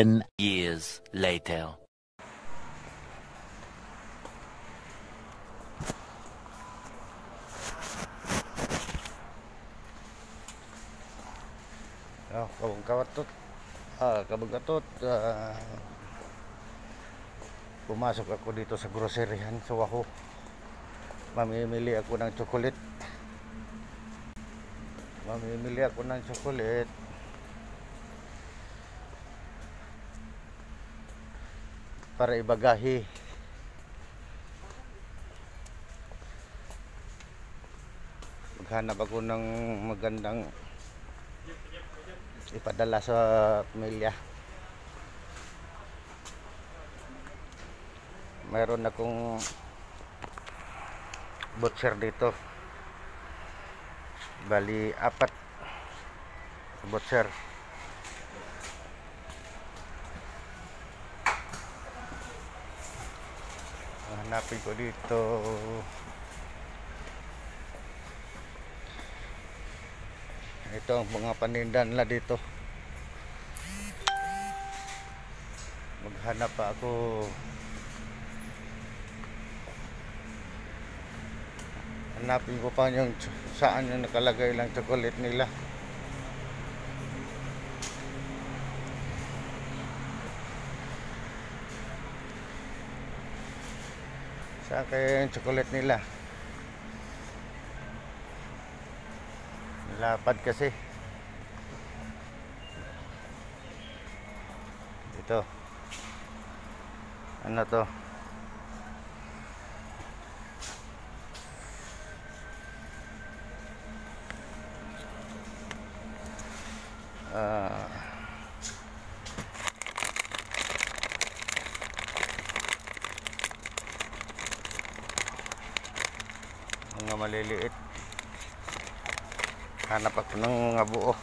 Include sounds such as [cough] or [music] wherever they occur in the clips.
Ten years later. Oh, kabong kawatot. Ah, kabong katot. Ah, pumasok ako dito sa groceryhan sa Wahoo. Mamimili ako ng chocolate. Mamimili ako ng chocolate. Para ibagahi. Maghanap ako ng magandang ipadala sa pamilya. Meron akong butcher dito. Bali apat butcher. Hanapin ko dito. Ito ang mga paninda nila dito. Maghanap ako. Hanapin ko pa yung saan yung nakalagay lang chocolate nila. Kaya yung chocolate nila? Lapad kasi. Ito. Ano to? Ah. mga maliliit. Hanap ako ng mga buo.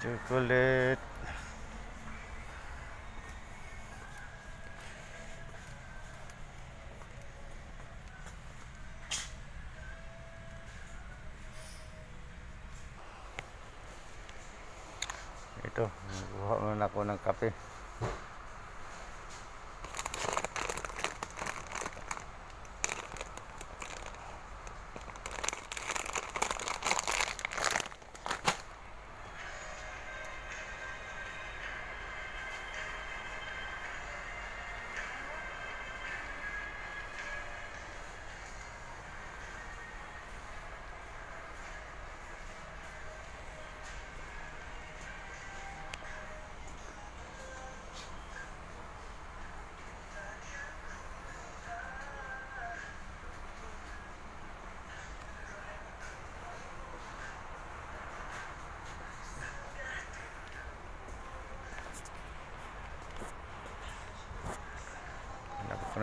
Chocolate ito kuha muna ako ng kape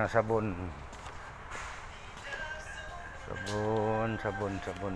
hanap ko ng sabon sabon sabon sabon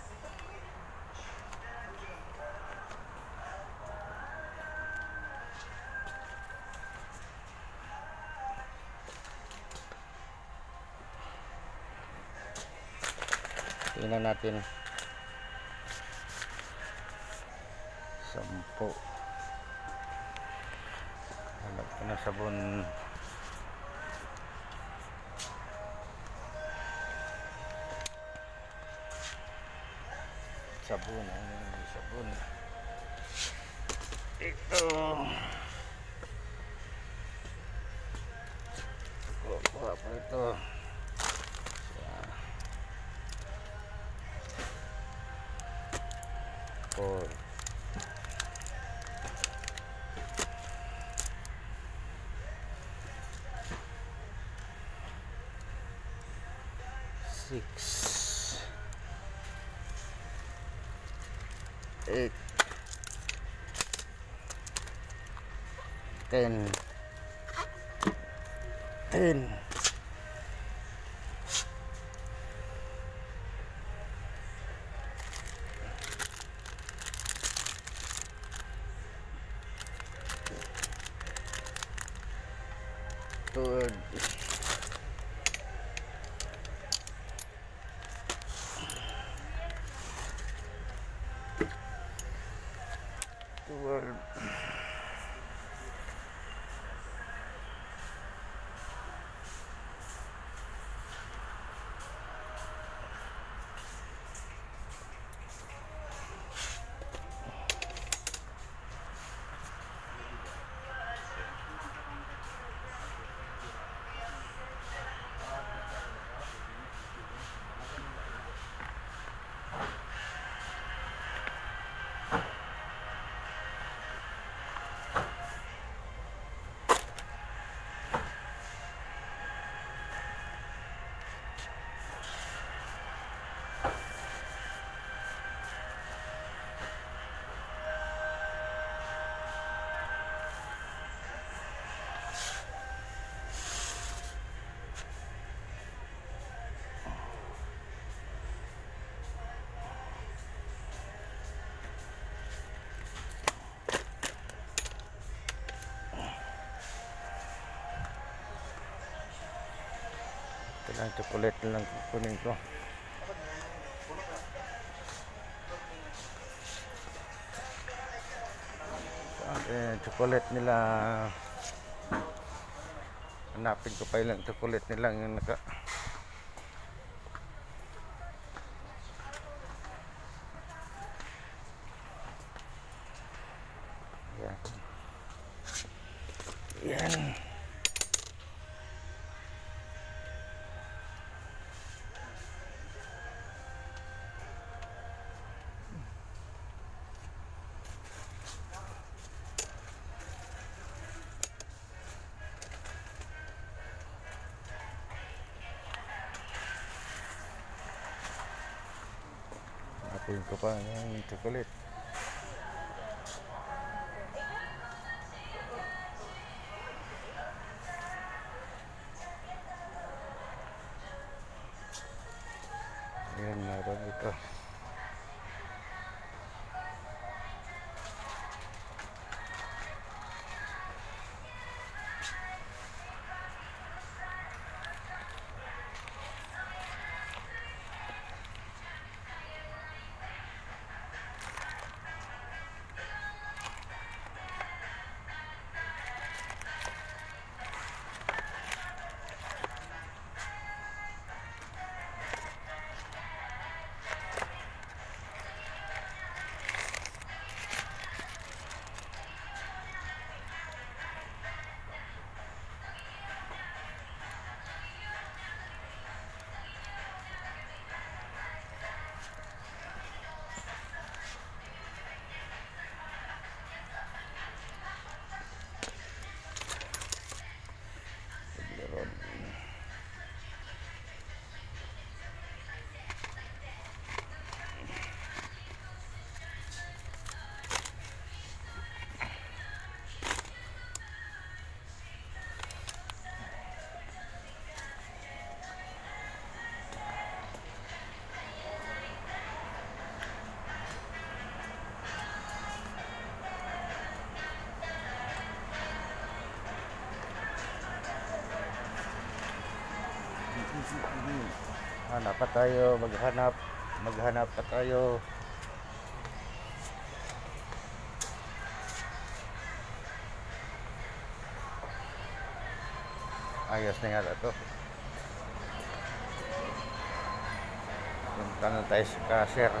tingnan natin. Sampo. Hanap ko na sabon. Sabon ano sabon? Ito. Six. Eight. Ten. Ten. Lang chocolate lang kukunin ko. Yung chocolate nila? Hanapin ko pa yung chocolate nila yung naka pa yung chocolate. Ayan, meron ito. Hanap pa tayo, maghanap, maghanap pa tayo. Ayos na yata to. Punta na tayo sa cashier.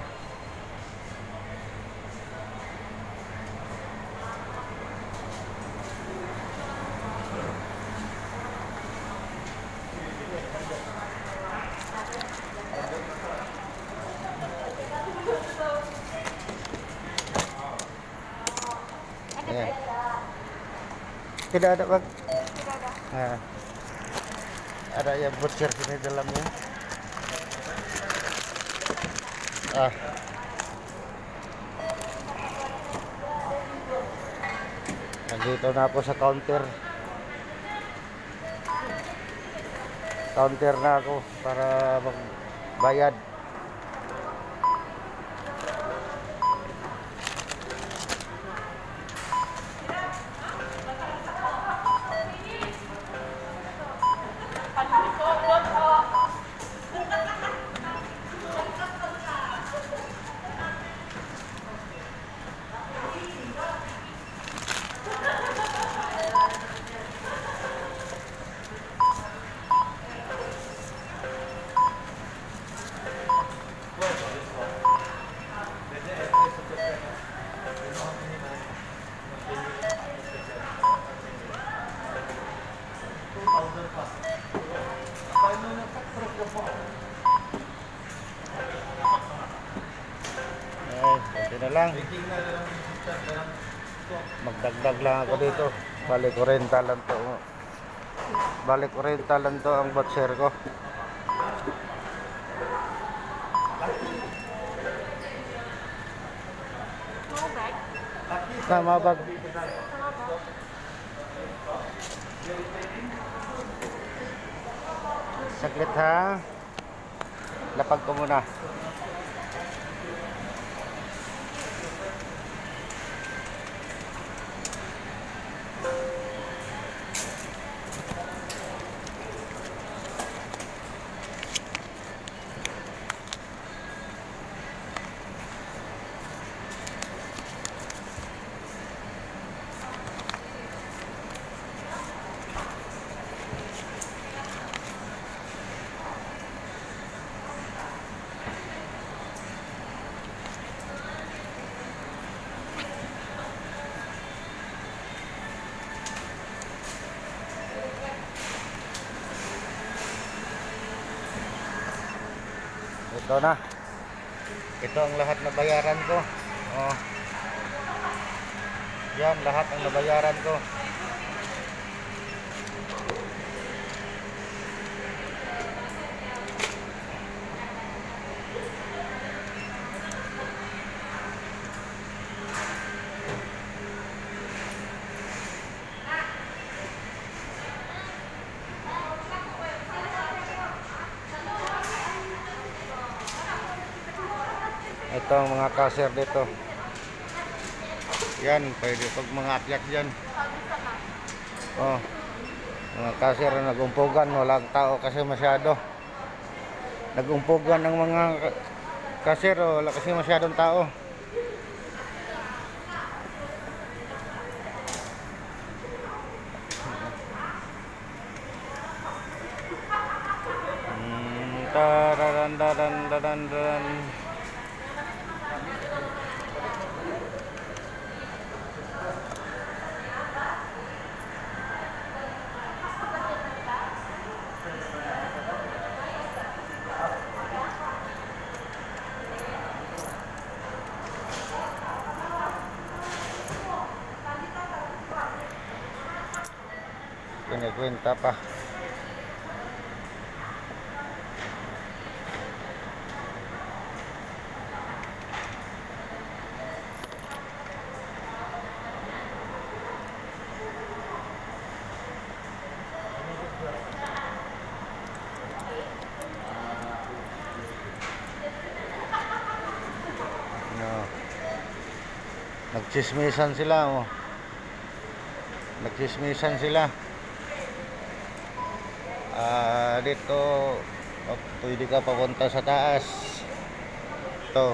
Tidak ada bang. Tidak ada. Nah. Ada yang bocor sini dalamnya. Ah. Nandito na ako sa counter. Counter na ako para magbayad. Lang. Magdagdag lang ako dito. Bali 40 lang to. Bali 40 lang to ang boxer ko. Sama bag. Saglit ha. Lapag ko muna. Ito na. Ito ang lahat na bayaran ko. Oh. Yan, lahat ang nabayaran ko. Ito ang mga cashier dito. Yan, pwede pag mga akyat dyan. Oh. Mga cashier na nagumpugan, walang tao kasi masyado. Nagumpugan ng mga ka- cashier, oh, wala kasi masyadong tao. Tararan, daran, daran, daran. Kinikwenta pa. No. Nagchismisan sila oh. Nagchismisan sila. Dito oh, pwede ka papunta sa taas. Ito.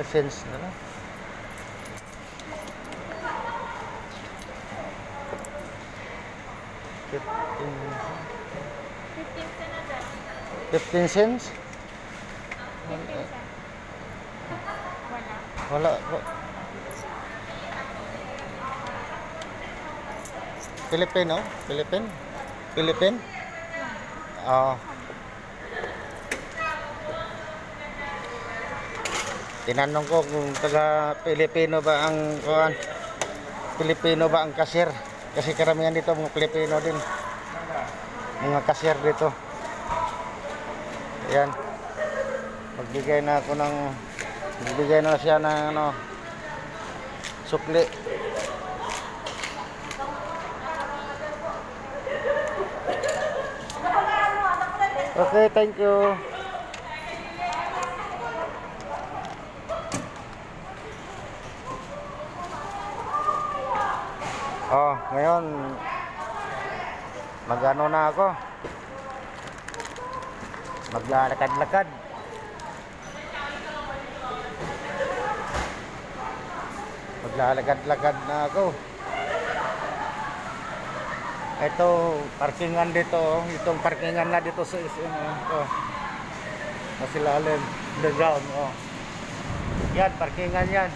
Sense na lang. Fifteen, 15 cent ada. fifteen cents? 15 cent. Mana? Wala po. Philippine, oh. Philippine. Philippine. Oh. Tinanong ko kung taga Pilipino ba ang kuan. Pilipino ba ang cashier? Kasi karamihan dito mga Pilipino din. Mga cashier dito. Ayan. Magbigay na ako ng magbigay na siya ng ano sukli Okay, thank you. Oh, ngayon magano na ako. Maglalakad-lakad. Maglalakad-lakad na ako. Ito, parkingan dito. oh. Itong parkingan na dito sa SM. Oh. Ito. Masilalim. Underground. Oh. Yan, parkingan yan.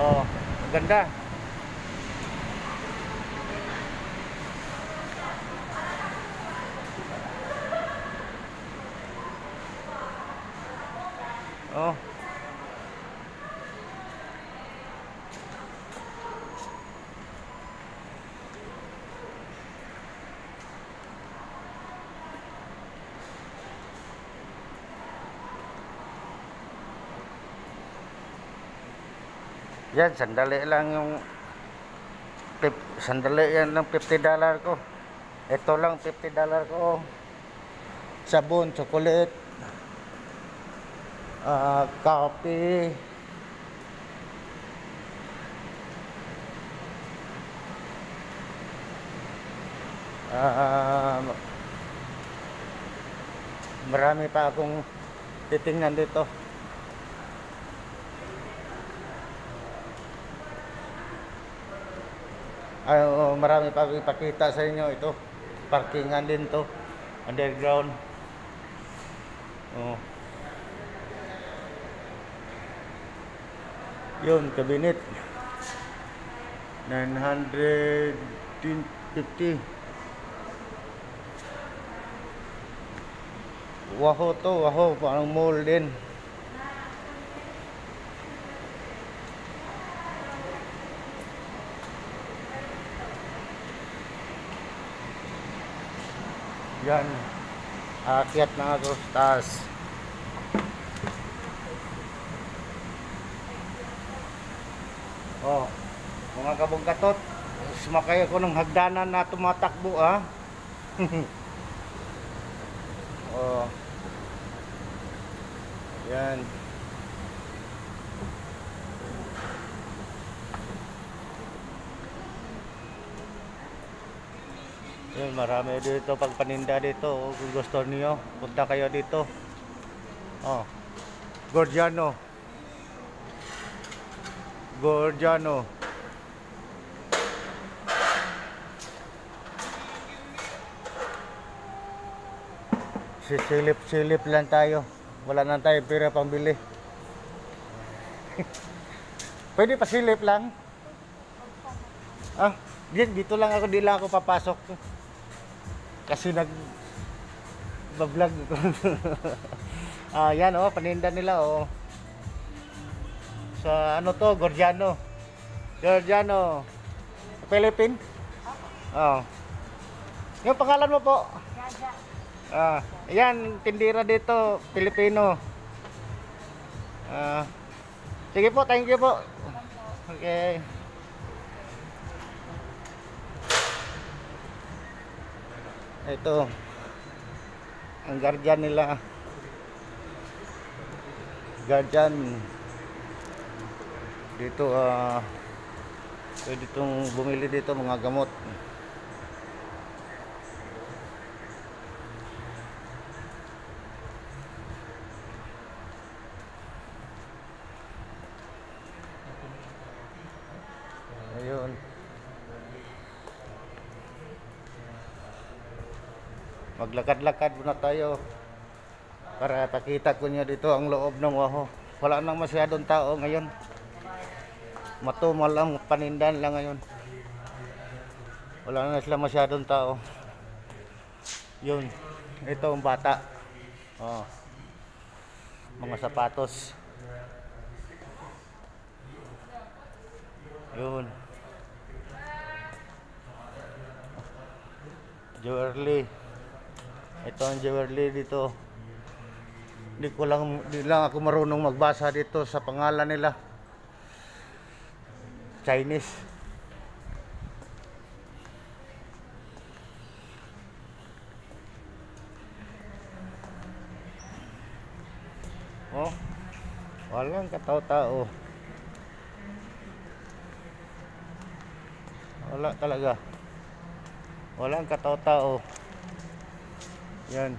Oh, ganda. Oh. Yan, sandali lang yung pip- sandali yan lang 50 dollar ko. Ito lang 50 dollar ko. Sabon, chocolate, ah coffee. Ah, marami pa akong titingnan dito. Oo, marami pa ipakita sa inyo ito. Parkingan din to. Underground. Oh. Yun, kabinet. 950. Waho to, waho. Parang mall din. Yan. Aakyat na ako. Oh, mga kabungkatot, sumakay ako ng hagdanan na tumatakbo ah. [laughs] oh. Yan. Yun, marami dito pag paninda dito. Kung gusto niyo, punta kayo dito. Oh. Gorgiano. Gorgiano. Sisilip-silip lang tayo. Wala na tayo pera pambili. [laughs] Pwede pa silip lang. Ah, di- dito lang ako, di lang ako papasok. Kasi nag vlog ko. [laughs] ah, yan oh, paninda nila oh. Sa ano to, Gorgiano. Gorgiano. Philippine? Oh. Yung pangalan mo po? Ah, yan, tindira dito, Pilipino. Ah, sige po, thank you po. Okay. Ito. Ang guardian nila. Guardian. Dito ah pwede itong bumili dito mga gamot. Ayun. Maglakad-lakad muna tayo para pakita ko nyo dito ang loob ng waho. Wala nang masyadong tao ngayon. Matumal ang panindan lang ngayon. Wala na sila masyadong tao. Yun. Ito ang bata. Oh. mga sapatos. Yun. Jewelry. Ito ang jewelry dito. Di ko lang, di lang ako marunong magbasa dito sa pangalan nila. Chinese. Oh, walang katao-tao. Wala talaga. Walang katao-tao. Yan.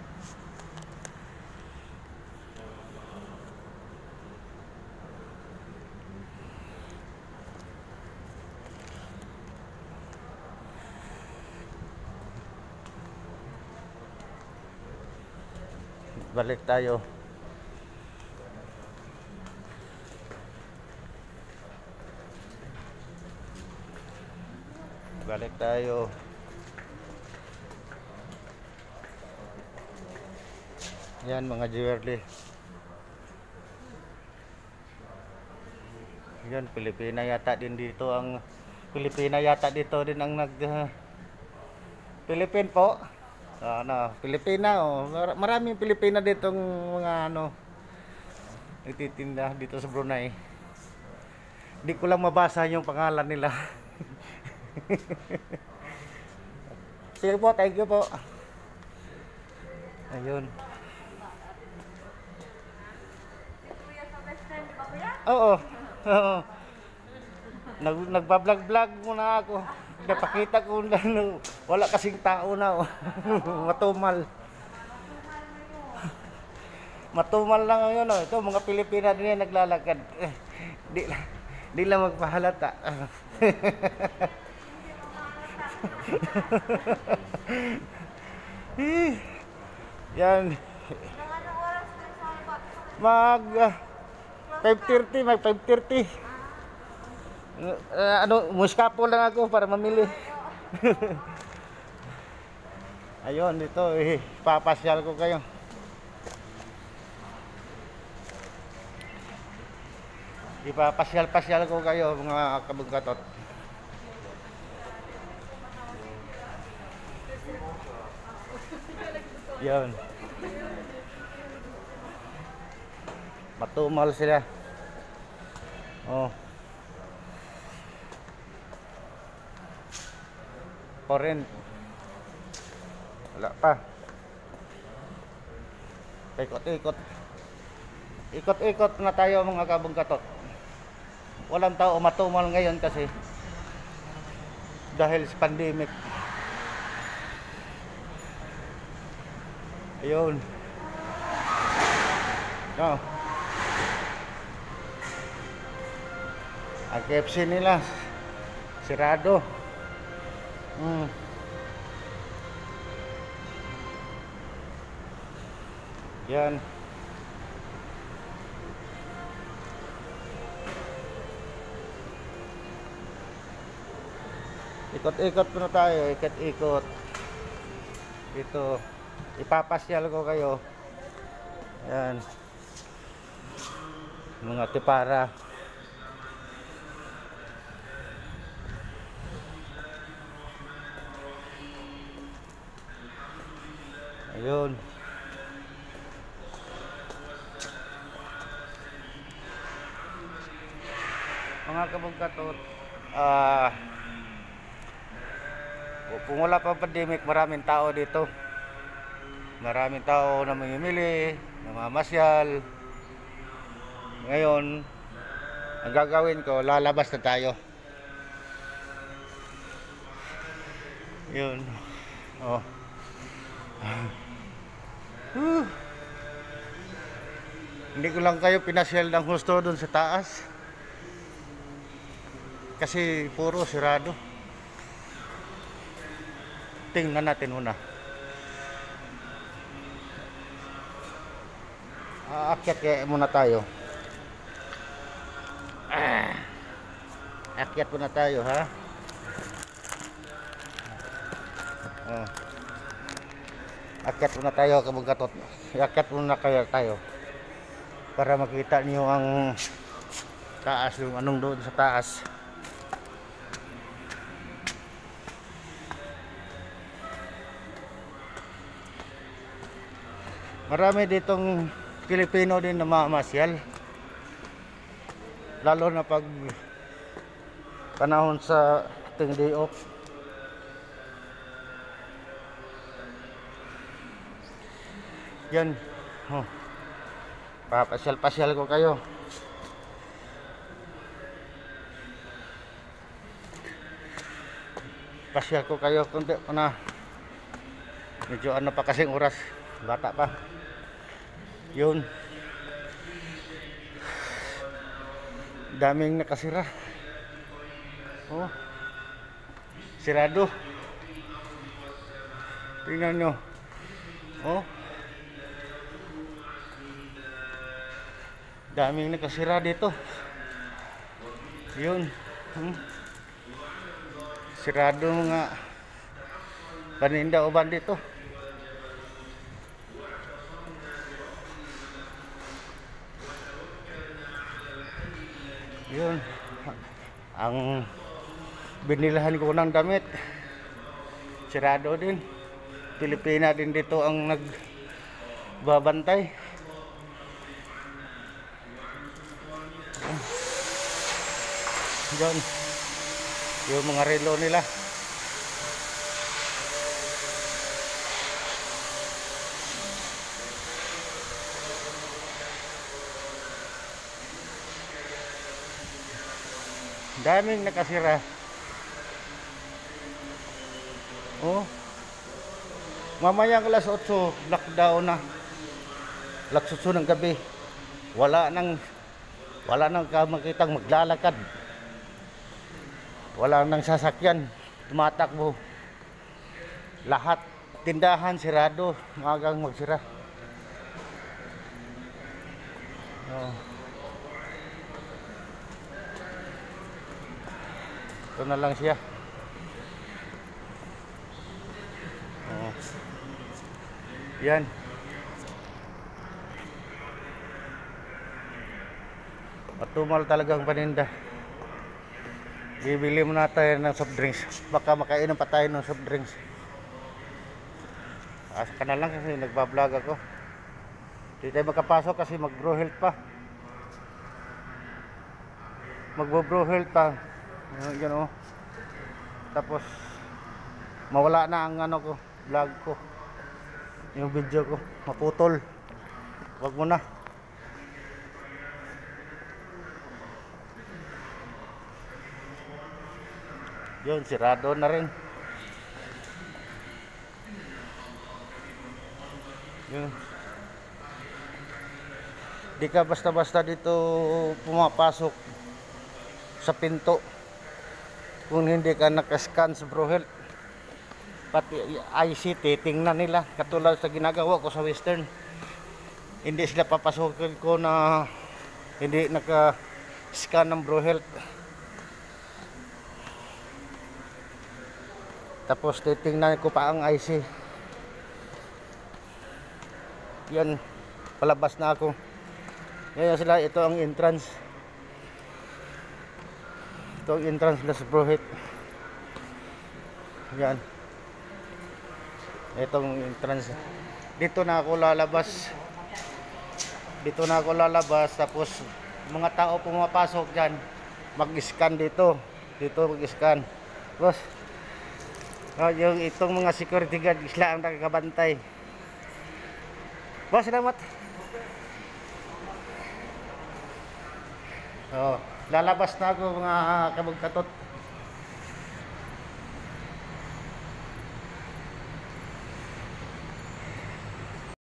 Balik tayo. Balik tayo. Yan mga jewelry. Yan Pilipina yata din dito ang Pilipina yata dito din ang nag uh, Pilipin po. Ano, Pilipina oh. Mar- Maraming Pilipina ditong mga ano nagtitinda dito sa Brunei. Hindi ko lang mabasa yung pangalan nila. [laughs] Sige po, thank you po. Ayun. Kuya sa best friend, di ba kuya? Oo. Oo. Nag nagba-vlog-vlog muna ako. Napakita ko na no, wala kasing tao na. Oh. [laughs] Matumal. Matumal lang ngayon. Oh. Ito mga Pilipina din yan naglalakad. Di, di lang magpahalata. [laughs] Yan. Mag ah, 5.30, mag 5.30. Uh, ano, muskapo lang ako para mamili. [laughs] Ayun, dito, eh, papasyal ko kayo. Ipapasyal-pasyal ko kayo mga kabungkatot. Yan. Matumal sila. Oh. Foreign. Wala pa. Ikot-ikot. Ikot-ikot na tayo mga kabungkatot. Walang tao matumal ngayon kasi dahil sa pandemic. Ayun. Oh. Ang KFC nila sirado. Mm. Yan. Ikot-ikot muna tayo, ikot-ikot. Ito, ipapasyal ko kayo. Yan. Mga tipara. Ayun. Mga kabungkatot, ah kung wala pa pandemic, maraming tao dito. Maraming tao na mamimili, namamasyal. Ngayon, ang gagawin ko, lalabas na tayo. Yun. Oh. Hindi ko lang kayo pinasyal ng husto doon sa taas. Kasi puro sirado. Tingnan natin muna. Aakyat kaya muna tayo. Ah. Akyat muna tayo ha. Oh. Akyat muna tayo kabungkatot. Akyat muna kaya tayo. Para makita niyo ang taas yung anong doon sa taas. Marami ditong Pilipino din na mamasyal. Lalo na pag panahon sa ting day off. Yan. Oh. Papasyal-pasyal ko kayo. Pasyal ko kayo kundi ko na. Medyo ano pa kasing oras bata pa. Yun. Daming nakasira. Oh. Sirado. Tingnan nyo. Oh daming nakasira dito. Yun. Hmm. sirado mga paninda uban dito. Yun. Ang binilahan ko ng damit. Sirado din. Pilipina din dito ang nagbabantay Diyan. Yung mga relo nila. Daming nakasira. Oh. Mamayang alas 8, lockdown na. Alas 8 ng gabi. Wala nang wala nang makitang maglalakad. Wala nang sasakyan. Tumatakbo. Lahat tindahan sirado, magang magsira. Oh. Ito na lang siya. Oh. Yan. Matumal talagang paninda. Bibili muna tayo ng soft drinks. Baka makainom pa tayo ng soft drinks. Asa ka na lang kasi nagbablog ako. Hindi tayo makapasok kasi mag-bro health pa. Magbo-bro health pa. Yan, yan oh. Tapos mawala na ang ano ko, vlog ko. Yung video ko, maputol. Wag mo na. Yun, sirado na rin. Yun. Di ka basta-basta dito pumapasok sa pinto kung hindi ka nakascan sa Brohealth. Pati ICT, tingnan nila. Katulad sa ginagawa ko sa Western. Hindi sila papasokin ko na hindi naka-scan ng Brohealth. Tapos titingnan ko pa ang IC. Yan, palabas na ako. Ngayon sila, ito ang entrance. Ito ang entrance na sa Brohit. Yan. Itong entrance. Dito na ako lalabas. Dito na ako lalabas. Tapos, mga tao pumapasok dyan. Mag-scan dito. Dito mag-scan. Tapos, Oh, yung itong mga security guard sila ang nakakabantay. Boss, salamat. Oh, lalabas na ako mga kabugkatot.